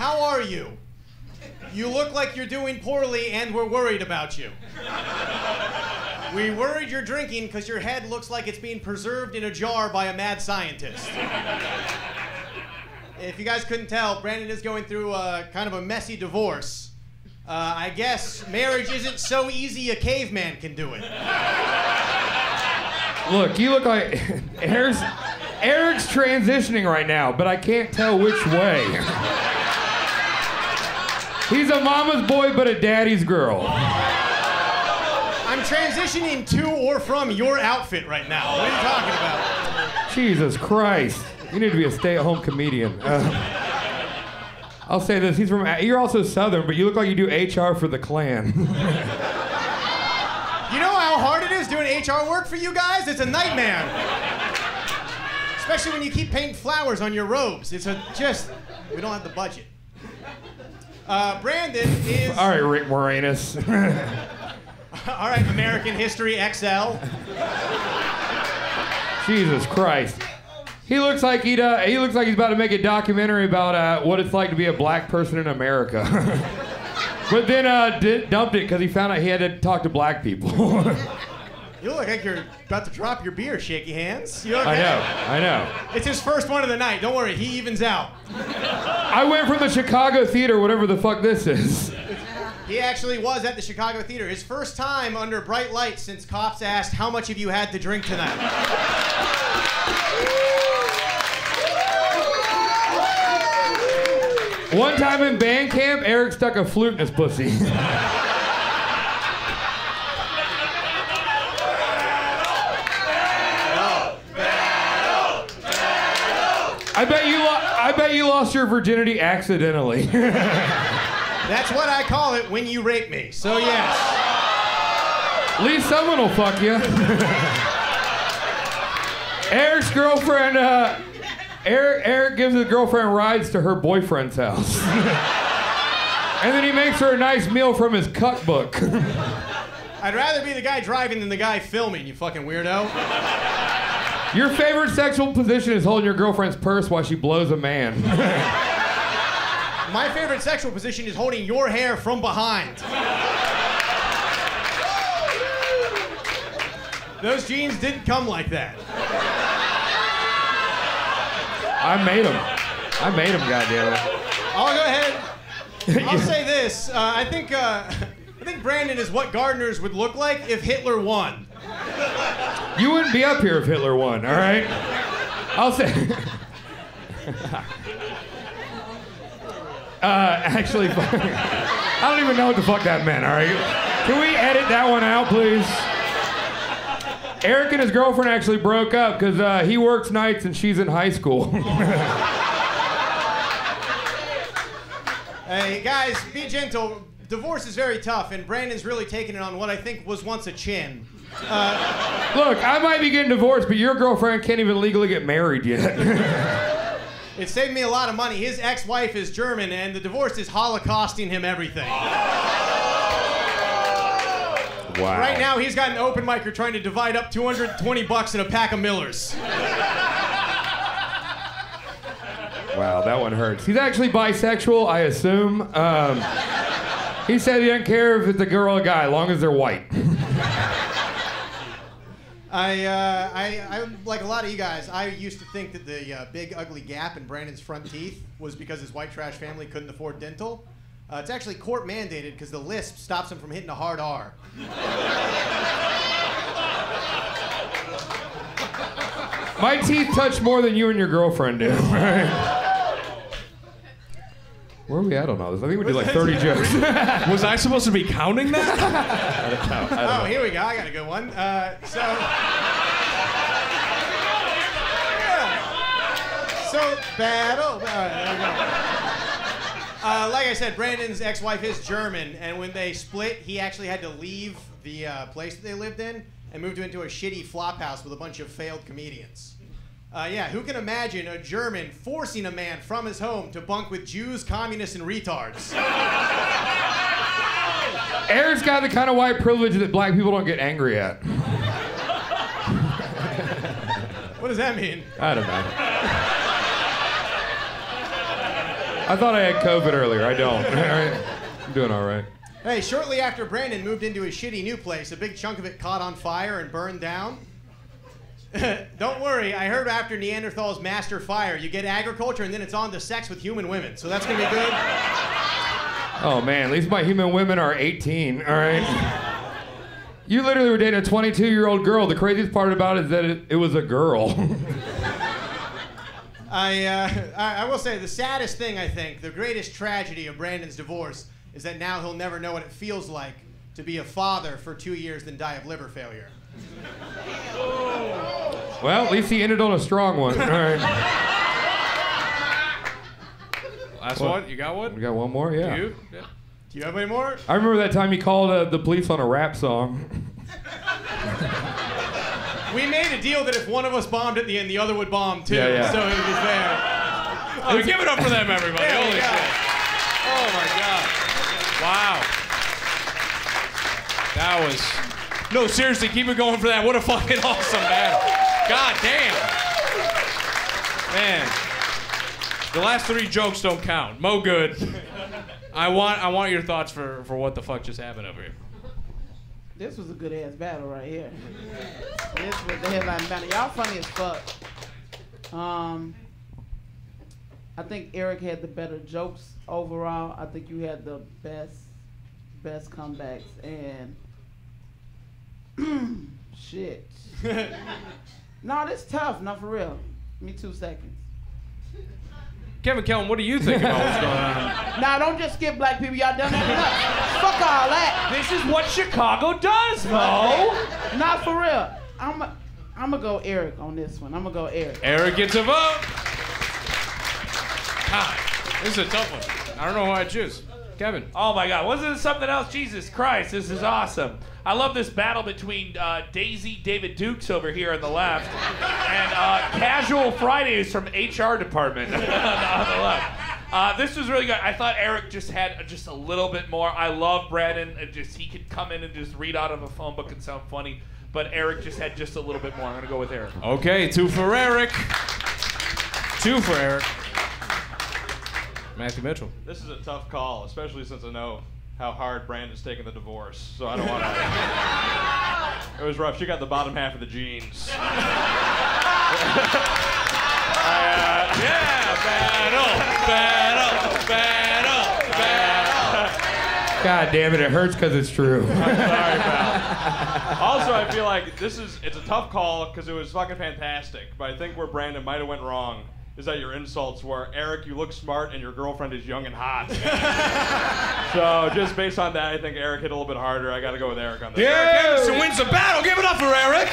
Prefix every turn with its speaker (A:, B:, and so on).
A: How are you? You look like you're doing poorly, and we're worried about you. We worried you're drinking because your head looks like it's being preserved in a jar by a mad scientist. If you guys couldn't tell, Brandon is going through a kind of a messy divorce. Uh, I guess marriage isn't so easy a caveman can do it.
B: Look, you look like Eric's, Eric's transitioning right now, but I can't tell which way. He's a mama's boy, but a daddy's girl.
A: I'm transitioning to or from your outfit right now. What are you talking about?
B: Jesus Christ. You need to be a stay at home comedian. Uh, I'll say this. He's from. You're also Southern, but you look like you do HR for the Klan.
A: You know how hard it is doing HR work for you guys? It's a nightmare. Especially when you keep painting flowers on your robes. It's a just. We don't have the budget. Uh, Brandon is.
B: All right, Rick Moranis.
A: All right, American History XL.
B: Jesus Christ. He looks like he uh, he looks like he's about to make a documentary about uh, what it's like to be a black person in America. but then uh, d- dumped it because he found out he had to talk to black people.
A: You look like you're about to drop your beer, shaky hands. You okay?
B: I know, I know.
A: It's his first one of the night. Don't worry, he evens out.
B: I went from the Chicago theater, whatever the fuck this is.
A: He actually was at the Chicago Theater. His first time under bright lights since cops asked, How much have you had to drink tonight?
B: One time in band camp, Eric stuck a flute in his pussy. I bet you lo- I bet you lost your virginity accidentally.
A: That's what I call it when you rape me. So, yes.
B: At least someone will fuck you. Eric's girlfriend, uh, Eric, Eric gives his girlfriend rides to her boyfriend's house. and then he makes her a nice meal from his cookbook.
A: I'd rather be the guy driving than the guy filming, you fucking weirdo.
B: Your favorite sexual position is holding your girlfriend's purse while she blows a man.
A: My favorite sexual position is holding your hair from behind. Those jeans didn't come like that.
B: I made them. I made him, goddammit.
A: I'll go ahead. I'll say this. Uh, I think uh, I think Brandon is what Gardeners would look like if Hitler won.
B: You wouldn't be up here if Hitler won, all right? I'll say. uh, actually, I don't even know what the fuck that meant, all right? Can we edit that one out, please? Eric and his girlfriend actually broke up because uh, he works nights and she's in high school.
A: Hey guys, be gentle. Divorce is very tough, and Brandon's really taking it on what I think was once a chin.
B: Look, I might be getting divorced, but your girlfriend can't even legally get married yet.
A: It saved me a lot of money. His ex-wife is German, and the divorce is holocausting him everything.
B: wow.
A: Right now, he's got an open micer trying to divide up 220 bucks in a pack of Millers.
B: Wow, that one hurts. He's actually bisexual, I assume. Um, he said he doesn't care if it's a girl or a guy, as long as they're white.
A: I, uh, I, I, like a lot of you guys, I used to think that the uh, big ugly gap in Brandon's front teeth was because his white trash family couldn't afford dental. Uh, it's actually court mandated because the lisp stops him from hitting a hard R.
B: My teeth touch more than you and your girlfriend do. Where are we at on all this? I think we did like 30 jokes.
C: Was I supposed to be counting that?
A: Oh, here we go. I got a good one. Uh, so. Yeah. So, battle. All right, there we go. Uh, like I said, Brandon's ex-wife is German, and when they split, he actually had to leave the uh, place that they lived in and moved into a shitty flop house with a bunch of failed comedians. Uh, yeah, who can imagine a German forcing a man from his home to bunk with Jews, communists, and retards?
B: Eric's got the kind of white privilege that black people don't get angry at.
A: What does that mean?
B: I don't know. I thought I had COVID earlier. I don't. All right. I'm doing all right.
A: Hey, shortly after Brandon moved into his shitty new place, a big chunk of it caught on fire and burned down. Don't worry, I heard after Neanderthals master fire, you get agriculture and then it's on to sex with human women. So that's gonna be good.
B: Oh man, at least my human women are 18. All right. You literally were dating a 22 year old girl. The craziest part about it is that it, it was a girl.
A: I, uh, I I will say the saddest thing I think, the greatest tragedy of Brandon's divorce is that now he'll never know what it feels like to be a father for two years then die of liver failure.
B: Well, at least he ended on a strong one. All right.
C: Last
B: Well-
C: one? You got one?
B: We got one more, yeah.
C: You? Yeah.
A: Do you have any more?
B: I remember that time you called uh, the police on a rap song.
A: We made a deal that if one of us bombed at the end, the other would bomb too.
B: Yeah, yeah.
A: So it would be fair.
C: Oh, give it up for them, everybody. Holy shit. Oh my god. Wow. That was. No, seriously, keep it going for that. What a fucking awesome battle. God damn. Man. The last three jokes don't count. Mo good. I want I want your thoughts for, for what the fuck just happened over here.
D: This was a good ass battle right here. This was the headline battle. Y'all funny as fuck. Um, I think Eric had the better jokes overall. I think you had the best, best comebacks and shit. no, this tough. Not for real. Give me two seconds.
C: Kevin Kellen, what do you think about what's going on?
D: Now don't just skip black people. Y'all done that enough. Fuck all that.
E: This is what Chicago does, Mo.
D: Not for real. I'm i I'm gonna go Eric on this one. I'm gonna go Eric.
C: Eric gets a vote. God, this is a tough one. I don't know who I choose. Kevin.
E: Oh my God, wasn't it something else? Jesus Christ, this is awesome. I love this battle between uh, Daisy David Dukes over here on the left and uh, Casual Fridays from HR department on the on the left. Uh, this was really good. I thought Eric just had just a little bit more. I love Brandon. It just he could come in and just read out of a phone book and sound funny. But Eric just had just a little bit more. I'm gonna go with Eric.
C: Okay, two for Eric. Two for Eric. Matthew Mitchell.
F: This is a tough call, especially since I know how hard Brandon's taking the divorce. So I don't want to. it was rough. She got the bottom half of the jeans. I, uh,
C: Yeah, battle, battle, battle, battle.
B: God damn it, it hurts because it's true.
F: Sorry, pal. Also, I feel like this is it's a tough call because it was fucking fantastic. But I think where Brandon might have went wrong is that your insults were Eric, you look smart, and your girlfriend is young and hot. so just based on that, I think Eric hit a little bit harder. I got to go with Eric on this.
C: Yeah, Eric Anderson wins the battle. Give it up for Eric.